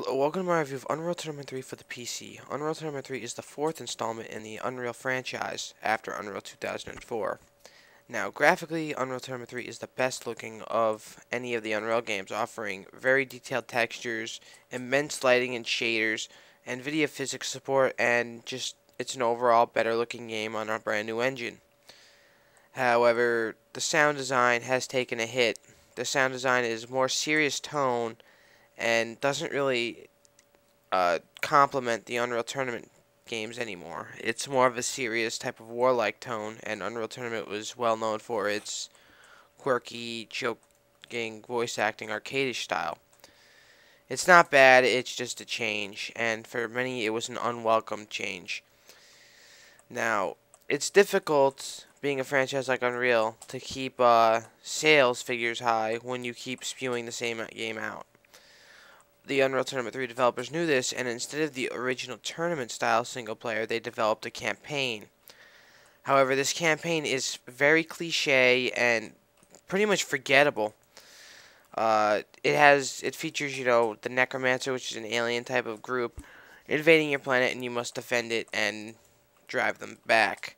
Hello, welcome to my review of Unreal Tournament 3 for the PC. Unreal Tournament 3 is the fourth installment in the Unreal franchise after Unreal 2004. Now, graphically, Unreal Tournament 3 is the best looking of any of the Unreal games, offering very detailed textures, immense lighting and shaders, NVIDIA PhysX support, and just it's an overall better looking game on a brand new engine. However, the sound design has taken a hit. The sound design is more serious tone and doesn't really uh, complement the Unreal Tournament games anymore. It's more of a serious type of warlike tone, and Unreal Tournament was well known for its quirky, joking, voice acting, arcadish style. It's not bad, it's just a change, and for many it was an unwelcome change. Now, it's difficult, being a franchise like Unreal, to keep uh, sales figures high when you keep spewing the same game out the Unreal Tournament 3 developers knew this, and instead of the original tournament style single player, they developed a campaign. However, this campaign is very cliche and pretty much forgettable. Uh, it has it features you know the necromancer, which is an alien type of group, invading your planet, and you must defend it and drive them back.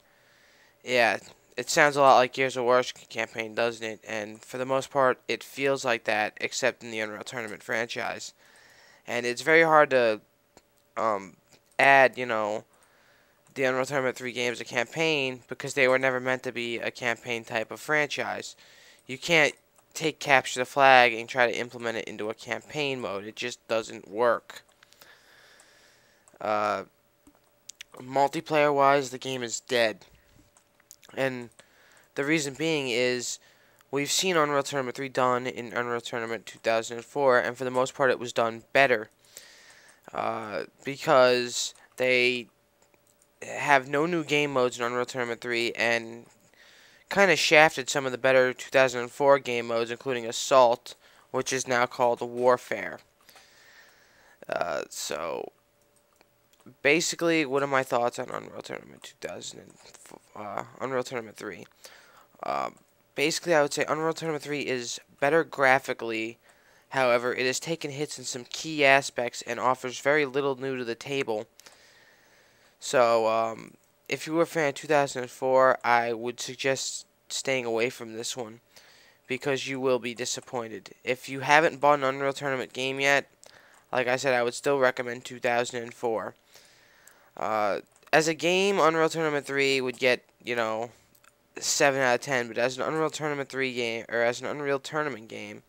Yeah, it sounds a lot like Gears of War campaign, doesn't it? And for the most part, it feels like that, except in the Unreal Tournament franchise and it's very hard to um, add, you know, the Unreal Tournament 3 games a campaign because they were never meant to be a campaign type of franchise. You can't take Capture the Flag and try to implement it into a campaign mode. It just doesn't work. Uh, Multiplayer-wise, the game is dead. And the reason being is We've seen Unreal Tournament 3 done in Unreal Tournament 2004, and for the most part it was done better. Uh, because they have no new game modes in Unreal Tournament 3, and kind of shafted some of the better 2004 game modes, including Assault, which is now called Warfare. Uh, so, basically, what are my thoughts on Unreal Tournament 2000 uh, Unreal Tournament 3? Um, basically, I would say Unreal Tournament 3 is better graphically. However, it has taken hits in some key aspects and offers very little new to the table. So, um, if you were a fan of 2004, I would suggest staying away from this one because you will be disappointed. If you haven't bought an Unreal Tournament game yet, like I said, I would still recommend 2004. Uh, as a game, Unreal Tournament 3 would get, you know, 7 out of 10, but as an Unreal Tournament 3 game, or as an Unreal Tournament game,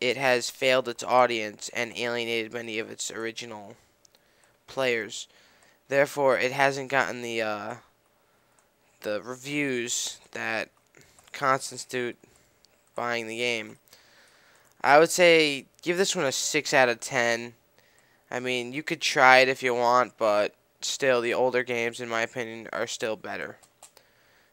it has failed its audience and alienated many of its original players. Therefore, it hasn't gotten the, uh, the reviews that constitute buying the game. I would say give this one a 6 out of 10. I mean, you could try it if you want, but still, the older games, in my opinion, are still better.